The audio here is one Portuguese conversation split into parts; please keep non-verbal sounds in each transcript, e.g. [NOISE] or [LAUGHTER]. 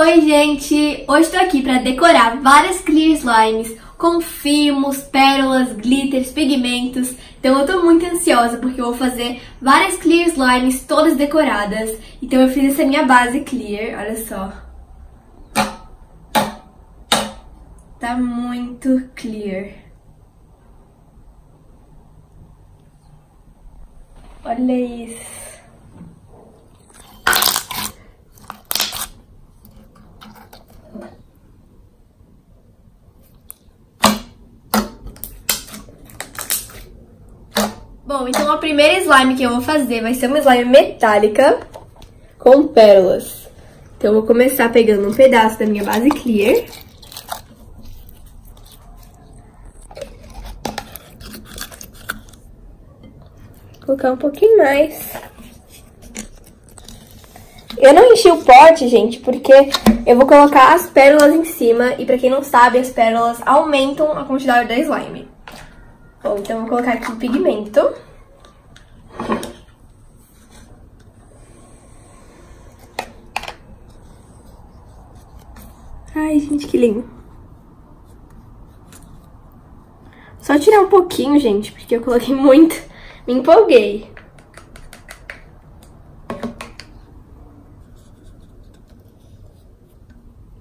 Oi, gente! Hoje tô aqui para decorar várias clear slimes com fimos, pérolas, glitters, pigmentos. Então eu tô muito ansiosa porque eu vou fazer várias clear slimes todas decoradas. Então eu fiz essa minha base clear, olha só. Tá muito clear. Olha isso. Bom, então a primeira slime que eu vou fazer vai ser uma slime metálica com pérolas. Então eu vou começar pegando um pedaço da minha base clear. Vou colocar um pouquinho mais. Eu não enchi o pote, gente, porque eu vou colocar as pérolas em cima. E pra quem não sabe, as pérolas aumentam a quantidade da slime. Bom, então vou colocar aqui o pigmento. Ai, gente, que lindo. Só tirar um pouquinho, gente, porque eu coloquei [LAUGHS] muito. Me empolguei.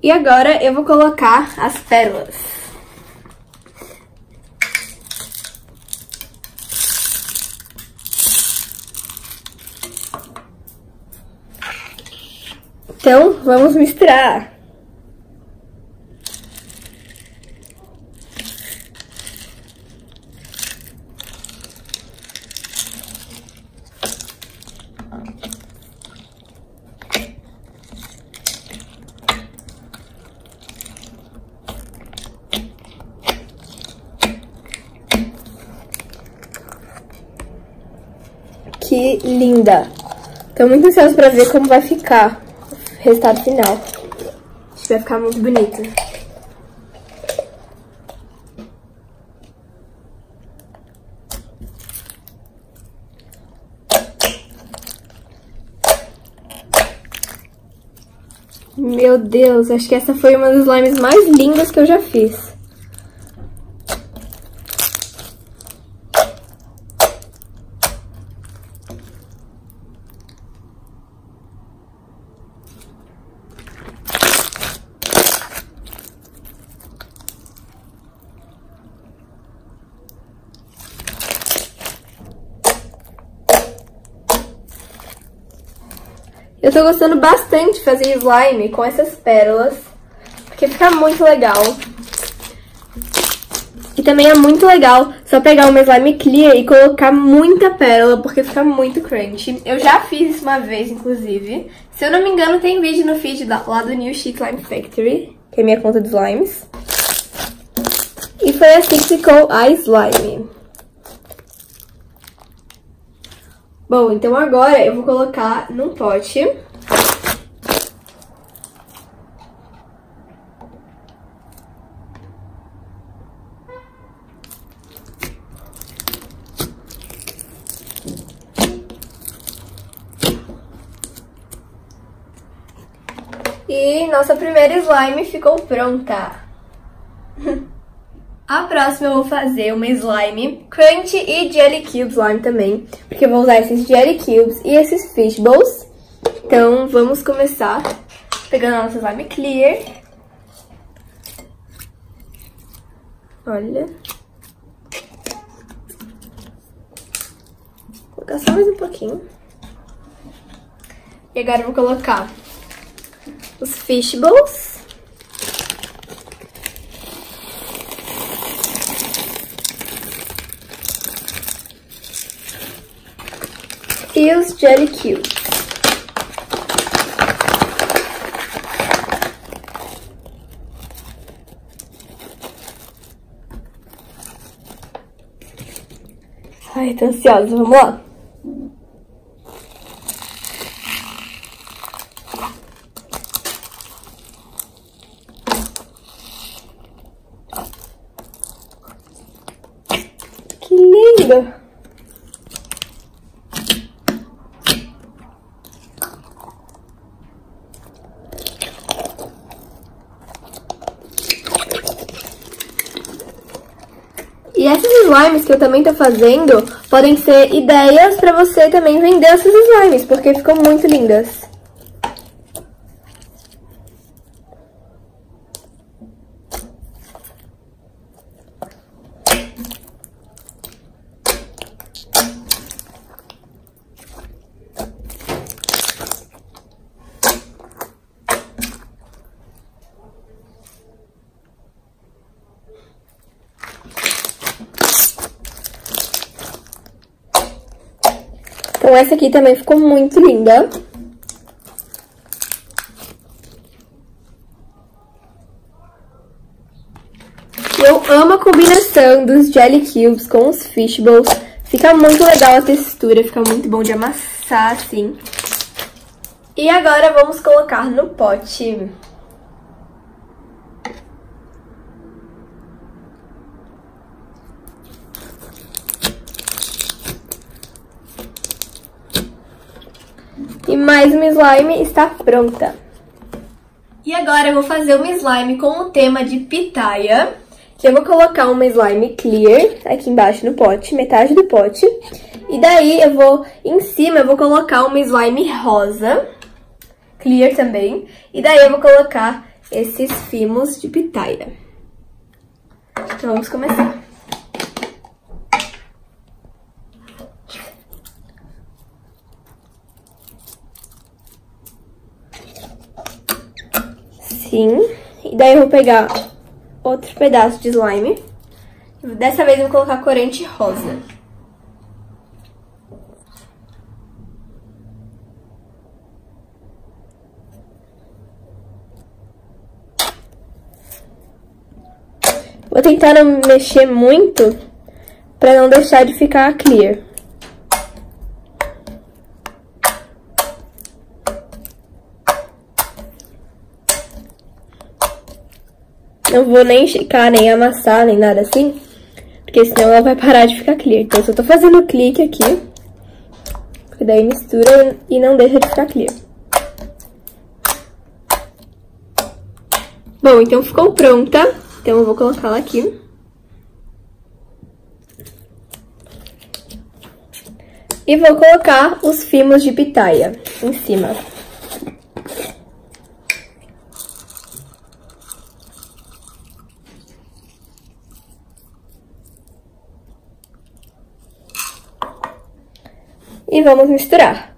E agora eu vou colocar as pérolas. Então, vamos misturar. Linda! Tô muito ansiosa pra ver como vai ficar resultado final. Acho que vai ficar muito bonito. Meu Deus, acho que essa foi uma das slimes mais lindas que eu já fiz. Eu tô gostando bastante de fazer slime com essas pérolas, porque fica muito legal. E também é muito legal só pegar uma slime clear e colocar muita pérola, porque fica muito crunchy. Eu já fiz isso uma vez, inclusive. Se eu não me engano, tem vídeo no feed lá do New Chic Slime Factory, que é minha conta de slimes. E foi assim que ficou a slime. Bom, então agora eu vou colocar num pote. E nossa primeira slime ficou pronta. [LAUGHS] A próxima eu vou fazer uma slime crunchy e jelly cube slime também, porque eu vou usar esses jelly cubes e esses fishballs. Então, vamos começar pegando a nossa slime clear. Olha. Vou colocar só mais um pouquinho. E agora eu vou colocar os fishballs. E os Jelly Cubes. Ai, tô ansiosa, vamos lá. Que lindo! E esses slimes que eu também tô fazendo podem ser ideias pra você também vender esses slimes, porque ficam muito lindas. Então essa aqui também ficou muito linda. Eu amo a combinação dos Jelly Cubes com os Fishballs. Fica muito legal a textura, fica muito bom de amassar, assim. E agora vamos colocar no pote. Mais uma slime está pronta. E agora eu vou fazer uma slime com o tema de pitaia. Que eu vou colocar uma slime clear aqui embaixo no pote, metade do pote. E daí eu vou, em cima, eu vou colocar uma slime rosa, clear também. E daí eu vou colocar esses fimos de pitaia. Então vamos começar. Assim. E daí eu vou pegar outro pedaço de slime. Dessa vez eu vou colocar corante rosa. Vou tentar não mexer muito pra não deixar de ficar clear. Não vou nem esticar, nem amassar, nem nada assim. Porque senão ela vai parar de ficar clear. Então, eu só tô fazendo clique aqui. Porque daí mistura e não deixa de ficar clear. Bom, então ficou pronta. Então eu vou colocá-la aqui. E vou colocar os fimos de pitaia em cima. E vamos misturar.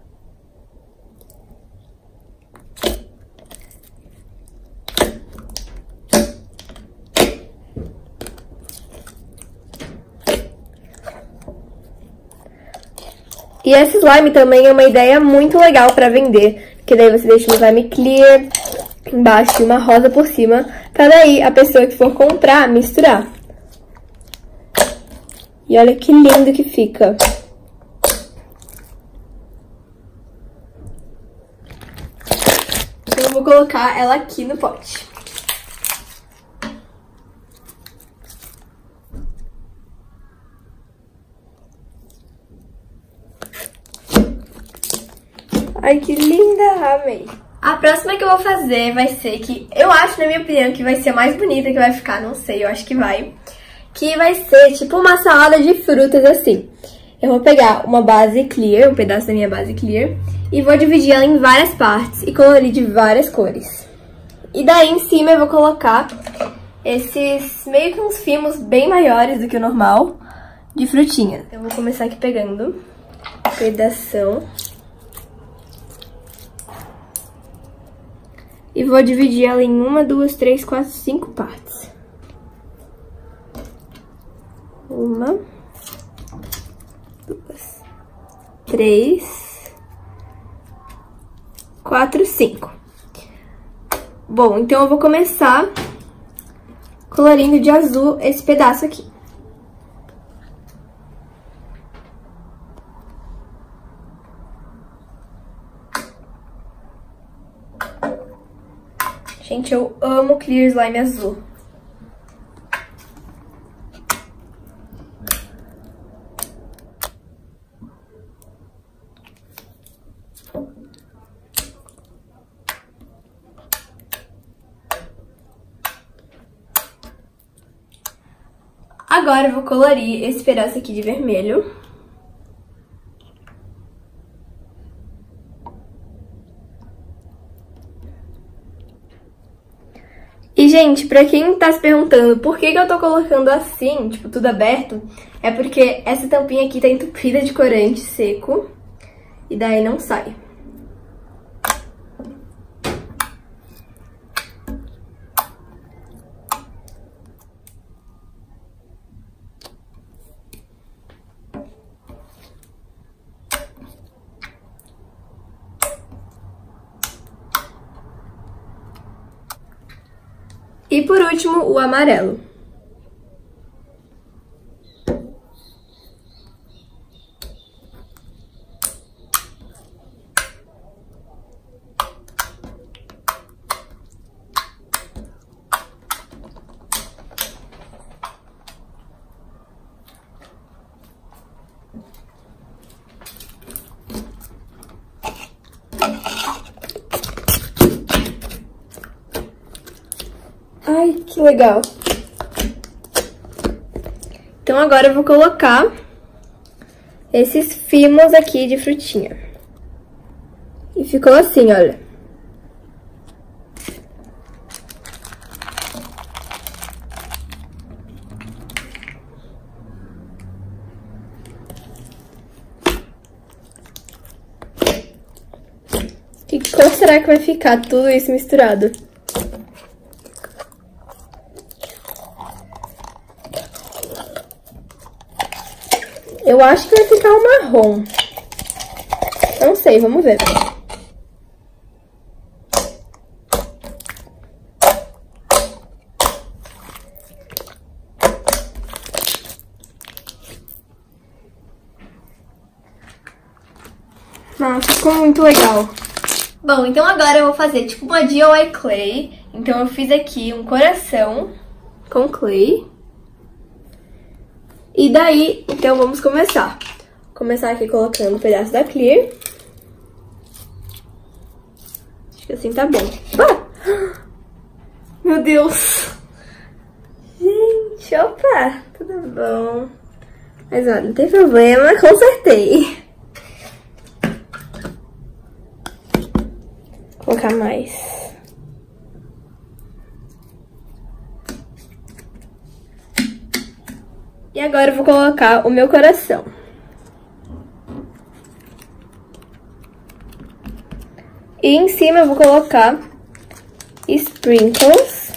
E esse slime também é uma ideia muito legal para vender, porque daí você deixa um slime clear embaixo e uma rosa por cima, para daí a pessoa que for comprar misturar. E olha que lindo que fica. vou colocar ela aqui no pote. Ai, que linda! Amei! A próxima que eu vou fazer vai ser que eu acho, na minha opinião, que vai ser a mais bonita que vai ficar, não sei, eu acho que vai. Que vai ser tipo uma salada de frutas assim. Eu vou pegar uma base clear, um pedaço da minha base clear, e vou dividir ela em várias partes e colorir de várias cores. E daí em cima eu vou colocar esses meio que uns fimos bem maiores do que o normal de frutinha. Eu vou começar aqui pegando um pedação. E vou dividir ela em uma, duas, três, quatro, cinco partes. Uma, duas, três, quatro, cinco. Bom, então eu vou começar colorindo de azul esse pedaço aqui. Gente, eu amo Clear Slime azul. Agora eu vou colorir esse pedaço aqui de vermelho. E, gente, pra quem tá se perguntando por que, que eu tô colocando assim, tipo, tudo aberto, é porque essa tampinha aqui tá entupida de corante seco e daí não sai. E por último, o amarelo. Ai, que legal. Então agora eu vou colocar esses fimos aqui de frutinha. E ficou assim, olha. Que cor será que vai ficar tudo isso misturado? Eu acho que vai ficar um marrom. Não sei, vamos ver. Nossa, ficou muito legal. Bom, então agora eu vou fazer tipo uma DIY clay. Então eu fiz aqui um coração com clay. E daí, então vamos começar. Começar aqui colocando um pedaço da clear. Acho que assim tá bom. Ah! Meu Deus! Gente, opa! Tudo bom? Mas olha, não tem problema, consertei. Vou colocar mais. E agora eu vou colocar o meu coração. E em cima eu vou colocar sprinkles.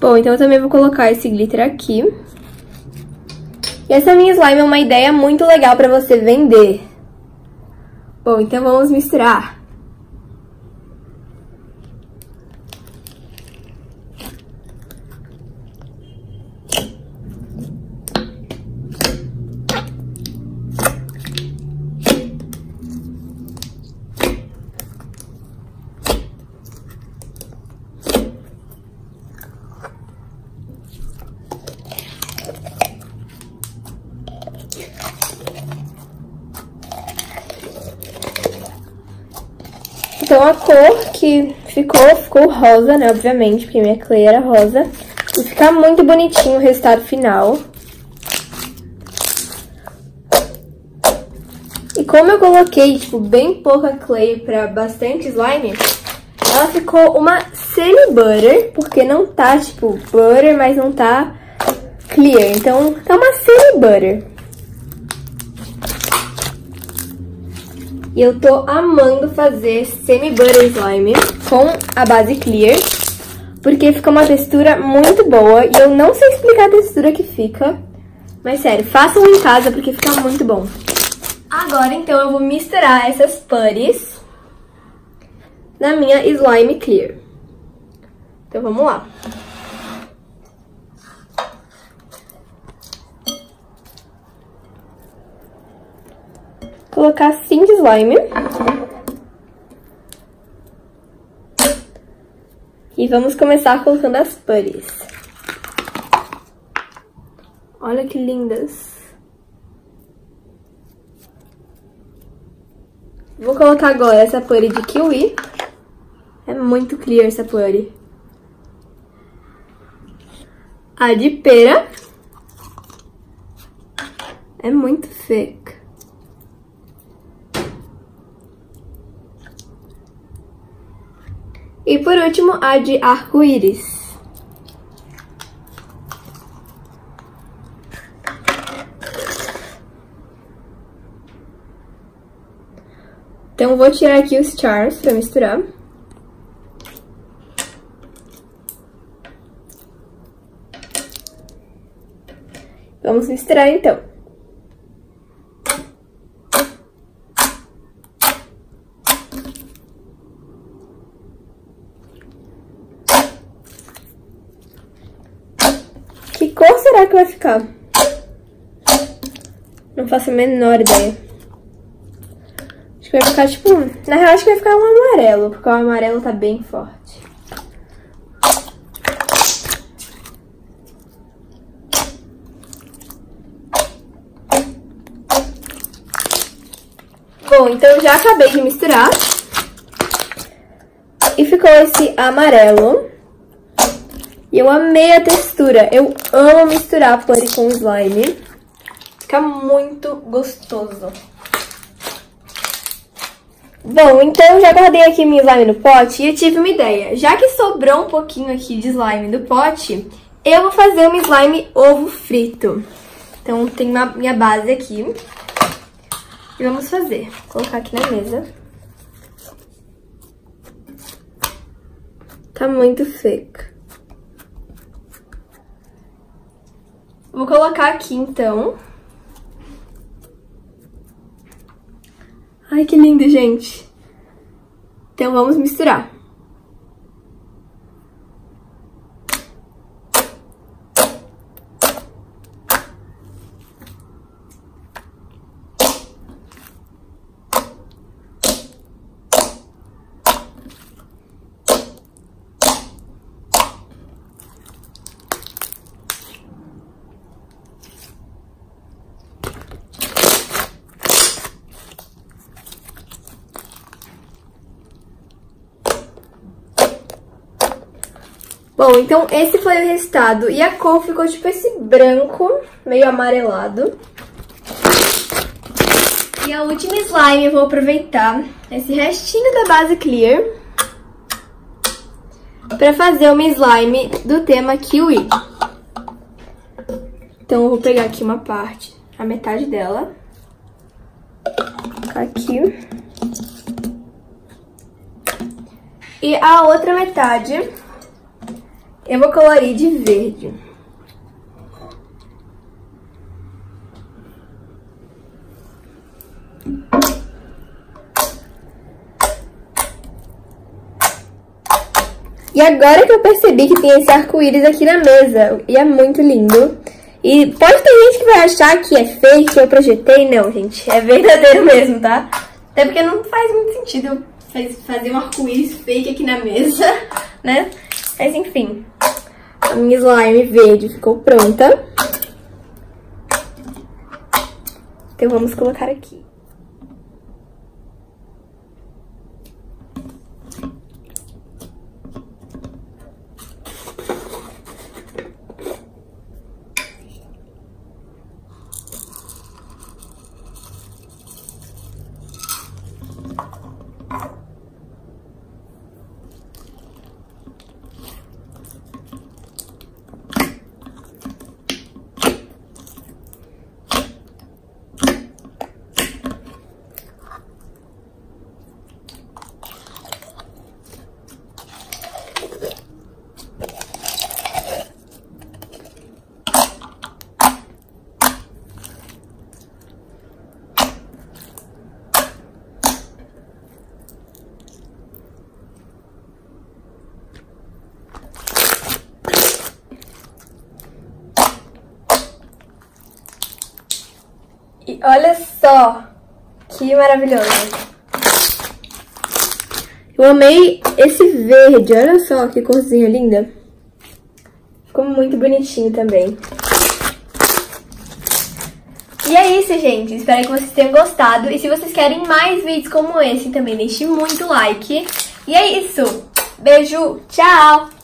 Bom, então eu também vou colocar esse glitter aqui. E essa minha slime é uma ideia muito legal pra você vender. Bom, então vamos misturar. Então a cor que ficou, ficou rosa, né, obviamente, porque minha clay era rosa. E fica muito bonitinho o resultado final. E como eu coloquei, tipo, bem pouca clay pra bastante slime, ela ficou uma semi-butter, porque não tá, tipo, butter, mas não tá clear. Então, tá uma semi-butter. E eu tô amando fazer semi-butter slime com a base clear, porque fica uma textura muito boa e eu não sei explicar a textura que fica, mas sério, façam em casa porque fica muito bom. Agora, então, eu vou misturar essas putties na minha slime clear. Então, vamos lá. Colocar assim de slime. E vamos começar colocando as putties. Olha que lindas. Vou colocar agora essa purê de kiwi. É muito clear essa purê. A de pera. É muito seca. E por último, a de arco-íris. Então, vou tirar aqui os chars pra misturar. Vamos misturar, então. Que cor será que vai Não faço a menor ideia. Acho que vai ficar, tipo... Na real, acho que vai ficar um amarelo, porque o amarelo tá bem forte. Bom, então já acabei de misturar. E ficou esse amarelo. E eu amei a textura. Eu amo misturar purê com slime. Fica muito gostoso. Bom, então já guardei aqui minha slime no pote e eu tive uma ideia. Já que sobrou um pouquinho aqui de slime do pote, eu vou fazer uma slime ovo frito. Então tem uma, minha base aqui. E vamos fazer. Vou colocar aqui na mesa. Tá muito seca. Vou colocar aqui, então. Ai, que lindo, gente. Então, vamos misturar. Bom, então esse foi o resultado. E a cor ficou tipo esse branco, meio amarelado. E a última slime eu vou aproveitar esse restinho da base clear pra fazer uma slime do tema kiwi. Então eu vou pegar aqui uma parte, a metade dela. Aqui. E a outra metade eu vou colorir de verde. E agora que eu percebi que tem esse arco-íris aqui na mesa, e é muito lindo. E pode ter gente que vai achar que é fake, que eu projetei. Não, gente, é verdadeiro [LAUGHS] mesmo, tá? Até porque não faz muito sentido fazer um arco-íris fake aqui na mesa, [LAUGHS] né? Mas enfim, a minha slime verde ficou pronta. Então vamos colocar aqui. E olha só que maravilhoso. Eu amei esse verde, olha só que corzinha linda. Ficou muito bonitinho também. E é isso, gente. Espero que vocês tenham gostado. E se vocês querem mais vídeos como esse, também deixe muito like. E é isso. Beijo, tchau!